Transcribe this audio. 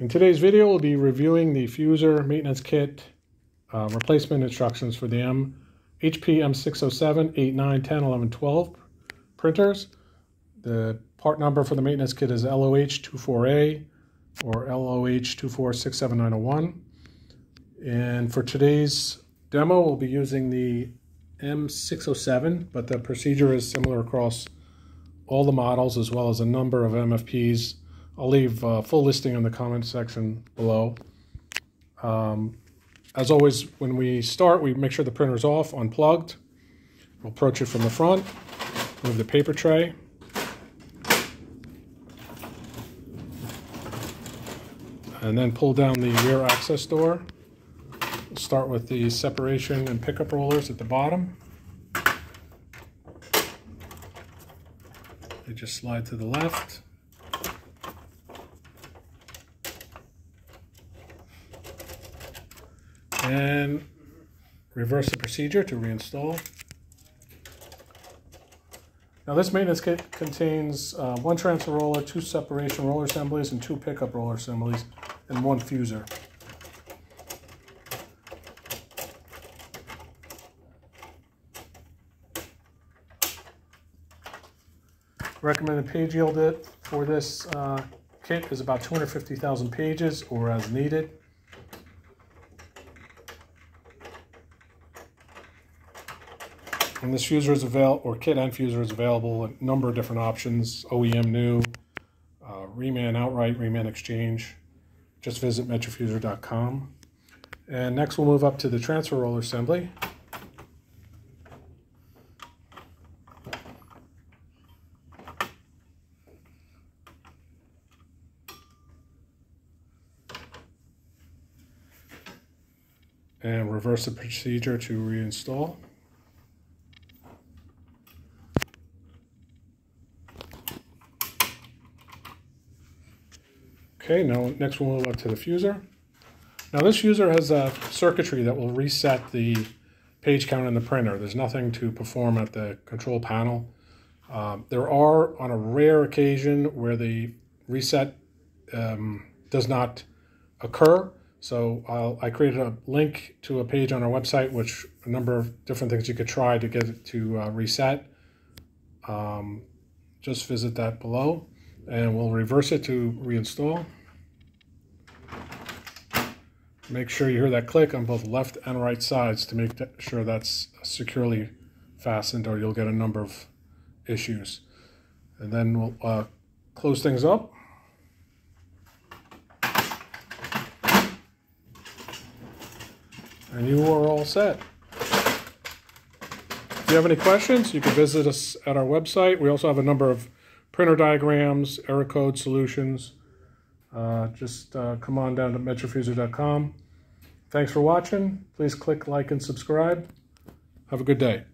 In today's video, we'll be reviewing the Fuser maintenance kit uh, replacement instructions for the M HP M607, 8, 9, 10, 11, 12 printers. The part number for the maintenance kit is L0H24A or L0H2467901. And for today's demo, we'll be using the M607, but the procedure is similar across all the models as well as a number of MFPs I'll leave a full listing in the comment section below. Um, as always, when we start, we make sure the printer is off, unplugged. We'll approach it from the front, move the paper tray. And then pull down the rear access door. Start with the separation and pickup rollers at the bottom. They just slide to the left. And reverse the procedure to reinstall. Now this maintenance kit contains uh, one transfer roller, two separation roller assemblies, and two pickup roller assemblies, and one fuser. Recommended page yield for this uh, kit is about 250,000 pages or as needed. And this fuser is available, or kit and fuser is available a number of different options, OEM new, uh, reman outright, reman exchange. Just visit metrofuser.com. And next we'll move up to the transfer roller assembly. And reverse the procedure to reinstall. Okay, now next we'll move up to the fuser. Now this fuser has a circuitry that will reset the page count in the printer. There's nothing to perform at the control panel. Um, there are, on a rare occasion, where the reset um, does not occur. So I'll, i created a link to a page on our website, which a number of different things you could try to get it to uh, reset. Um, just visit that below and we'll reverse it to reinstall. Make sure you hear that click on both left and right sides to make sure that's securely fastened or you'll get a number of issues. And then we'll uh, close things up. And you are all set. If you have any questions, you can visit us at our website. We also have a number of printer diagrams, error code solutions. Uh, just uh, come on down to metrofuser.com. Thanks for watching. Please click like and subscribe. Have a good day.